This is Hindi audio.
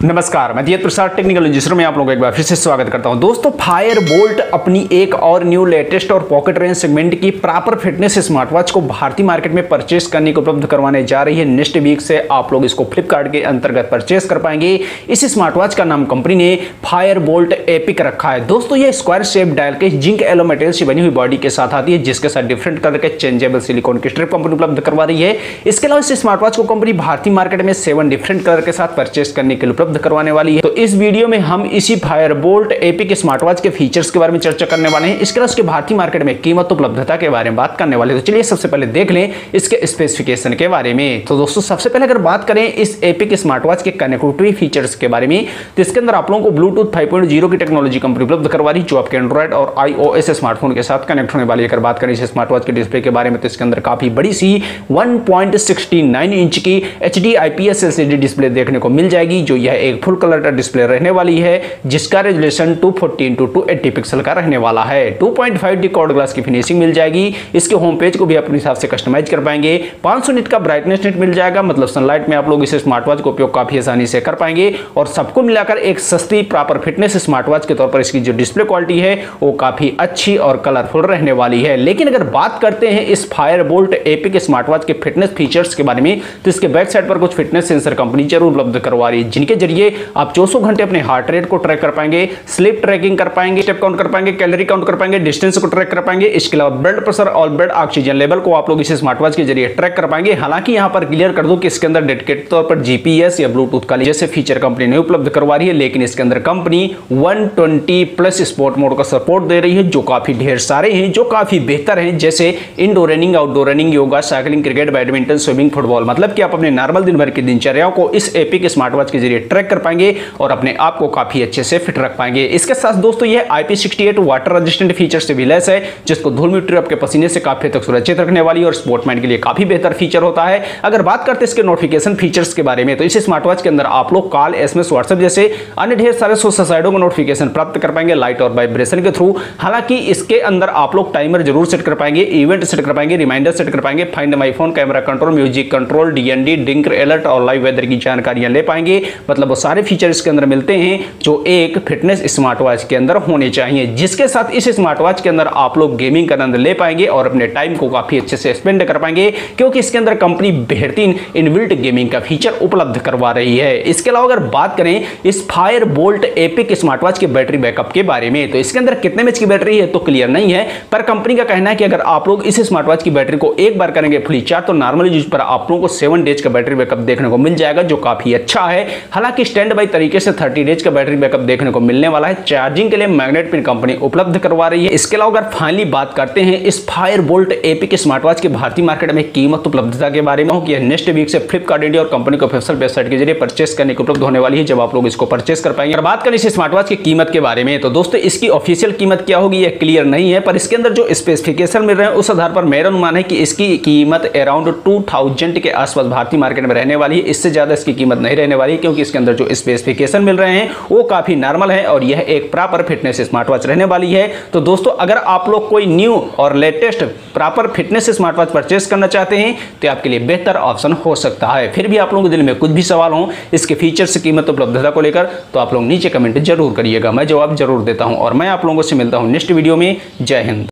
नमस्कार, मैं दियत प्रसाद, टेक्निकल इंजीनियर में आप लोगों का एक बार फिर से स्वागत करता हूँ। दोस्तों, फायर बोल्ट अपनी एक और न्यू लेटेस्ट और पॉकेट रेंज सेगमेंट की प्रॉपर फिटनेस स्मार्ट वॉच को भारतीय मार्केट में परचेस करने को उपलब्ध करवाने जा रही है। नेक्स्ट वीक से आप लोग इसको फ्लिपकार्ट के अंतर्गत परचेस कर पाएँगे। इस स्मार्ट वॉच का नाम कंपनी ने फायर बोल्ट एपिक रखा है। दोस्तों ये स्क्वायर शेप डायल के जिंक एलो मेटेरियल से बनी हुई बॉडी के साथ आती है, जिसके साथ डिफरेंट कलर के चेंजेबल सिलिकॉन की स्ट्रिप कंपनी उपलब्ध करवा रही है। इसके अलावा इस स्मार्ट वॉच को कंपनी भारतीय मार्केट में सेवन डिफरेंट कलर के साथ परचेस करने के लिए उपलब्ध करवाने वाली है। तो इस वीडियो में हम इसी Fire Bolt Epic smart watch के फीचर्स के बारे में चर्चा करने वाले हैं। इसके उसके भारतीय मार्केट में कीमत उपलब्धता के बारे में बात करने वाले तो चलिए सबसे पहले देख लें इसके स्पेसिफिकेशन के बारे में। तो दोस्तों, सबसे पहले अगर बात करें इस एपिक स्मार्ट वॉच के कनेक्टिविटी फीचर्स के बारे में तो इसके अंदर आप लोगों को ब्लूटूथ 5.0 की टेक्नोलॉजी कंपनी उपलब्ध करवा रही जो आपके एंड्रॉइड और आईओएस स्मार्टफ़ोन के साथ कनेक्ट होने वाली अगर बात करें इस स्मार्ट वॉच के डिस्प्ले के बारे में तो इसके अंदर काफ़ी बड़ी सी 1.69 इंच की एच डी डिस्प्ले देखने को मिल जाएगी, जो यह एक फुल कलर का डिस्प्ले रहने वाली है, जिसका रेजोल्यूशन 240 इंटू टू पिक्सल का रहने वाला है। 2.5 डी कॉर्ड ग्लास की फिनिशिंग मिल जाएगी। इसके होम पेज को भी अपने हिसाब से कस्टमाइज कर पाएँगे। 500 निट का ब्राइटनेस नेट मिल जाएगा मतलब सनलाइट में आप लोग इस स्मार्ट वॉच का उपयोग काफ़ी आसानी से कर पाएँगे। और सबको मिलाकर एक सस्ती प्रॉपर फिटनेस स्मार्ट वॉच के तौर पर इसकी जो डिस्प्ले क्वालिटी है, वो काफ़ी अच्छी और कलरफुल रहने वाली है। लेकिन अगर बात करते हैं इस Fire Bolt Epic smart watch के फिटनेस फीचर्स के बारे में तो इसके बैक साइड पर कुछ फिटनेस सेंसर कंपनी ज़रूर उपलब्ध करवा रही है, जिनके ज़रिए आप चौसौ घंटे अपने हार्ट रेट को ट्रैक कर पाएँगे स्लिप ट्रैकिंग कर पाएँगे स्टेप काउंट कर पाएँगे कैलोरी काउंट कर पाएँगे डिस्टेंस को ट्रैक कर पाएँगे, इसके अलावा ब्लड प्रेशर और ब्लड ऑक्सीजन लेवल को आप लोग इस स्मार्ट वॉच के ज़रिए ट्रैक कर पाएँगे। हालाँकि यहाँ पर क्लियर कर दो कि इसके अंदर डेडिकेटेड तौर पर जीपीएस या ब्लूटूथ का जैसे फीचर कंपनी नहीं उपलब्ध करवा रही है, लेकिन इसके अंदर कंपनी 120 प्लस स्पोर्ट मोड का सपोर्ट दे रही है, जो काफ़ी ढेर सारे हैं, जो काफ़ी बेहतर हैं, जैसे indoor running outdoor running yoga cycling cricket badminton swimming football मतलब कि आप अपने नॉर्मल दिन भर की दिनचर्याओं को इस एपिक स्मार्ट वॉच के ज़रिए ट्रैक कर पाएँगे और अपने आप को काफ़ी अच्छे से फिट रख पाएँगे। इसके साथ दोस्तों ये IP68 वाटर रेजिस्टेंट फीचर से भी लेस है, जिसको धूल मिट्टी आपके पसीने से काफ़ी तक सुरक्षित रखने वाली और स्पोर्टमैन के लिए काफ़ी बेहतर फीचर होता है। अगर बात करते इसके नोटिफिकेशन फीचर्स के बारे में तो इस स्मार्ट वॉच के अंदर आप लोग कॉल एसएमएस व्हाट्सएप जैसे अन्य ढेर सारे सोशल साइडों को नोटिफिकेशन प्राप्त कर पाएँगे लाइट और वाइब्रेशन के थ्रू हालाँकि इसके अंदर आप लोग टाइमर ज़रूर सेट कर पाएँगे इवेंट सेट कर पाएँगे रिमाइंडर सेट कर पाएँगे find my phone camera control music control DND डिंकर alert और लाइव वेदर की जानकारियाँ ले पाएँगे। मतलब वो सारे फीचर इसके अंदर मिलते हैं जो एक फिटनेस स्मार्ट वॉच के अंदर होने चाहिए, जिसके साथ इस स्मार्ट वॉच के अंदर आप लोग गेमिंग का आनंद ले पाएँगे और अपने टाइम को काफ़ी अच्छे से स्पेंड कर पाएँगे, क्योंकि इसके अंदर कंपनी बेहतरीन इनबिल्ट गेमिंग का फीचर उपलब्ध करवा रही है। इसके अलावा अगर बात करें इस Fire Bolt Epic smart watch के बैटरी बैकअप के बारे में तो इसके अंदर कितने एमएच की बैटरी है तो क्लियर नहीं है, पर कंपनी का कहना है कि अगर आप लोग इस स्मार्ट वॉच की बैटरी को एक बार करेंगे फुली चार्ज तो नॉर्मल यूज़ पर आप लोगों को सेवन डेज़ का बैटरी बैकअप देखने को मिल जाएगा, जो काफ़ी अच्छा है। हालाँकि स्टैंड बाई तरीके से थर्टी डेज़ का बैटरी बैकअप देखने को मिलने वाला है। चार्जिंग के लिए मैग्नेट पिन कंपनी उपलब्ध करवा रही है। इसके अलावा अगर फाइनली बात करते हैं, इस Fire Bolt Epic smart watch के भारतीय मार्केट में कीमत उपलब्धता के बारे में कि नेक्स्ट वीक से फ्लिपकार्ट इंडिया और कंपनी को ऑफिशियल वेबसाइट के ज़रिए परचेस करने को उपलब्ध होने वाली है। जब आप लोग इसको परचेस कर पाएँगे। और बात करें इस स्मार्ट वॉच की कीमत के बारे में तो दोस्तों इसकी ऑफिशियल कीमत क्या होगी, यह क्लियर नहीं है, पर इसके अंदर जो स्पेसिफिकेशन मिल रहे हैं, उस आधार पर मेरा अनुमान है कि इसकी कीमत अराउंड टू के आसपास भारतीय मार्केट में रहने वाली है। इससे ज़्यादा इसकी कीमत नहीं रहने वाली क्योंकि इसके अंदर जो स्पेसिफिकेशन मिल रहे हैं, वो काफ़ी नॉर्मल है और यह एक प्रॉपर फिटनेस स्मार्ट वॉच रहने वाली है। तो दोस्तों, अगर आप लोग कोई न्यू और latest proper fitness smart watch purchase करना चाहते हैं तो आपके लिए बेहतर ऑप्शन हो सकता है। फिर भी आप लोगों के दिल में कुछ भी सवाल हो, इसके फीचर्स कीमत उपलब्धता को लेकर तो आप लोग नीचे कमेंट ज़रूर करिएगा। मैं जवाब ज़रूर देता हूँ और मैं आप लोगों से मिलता हूँ नेक्स्ट वीडियो में। जय हिंद।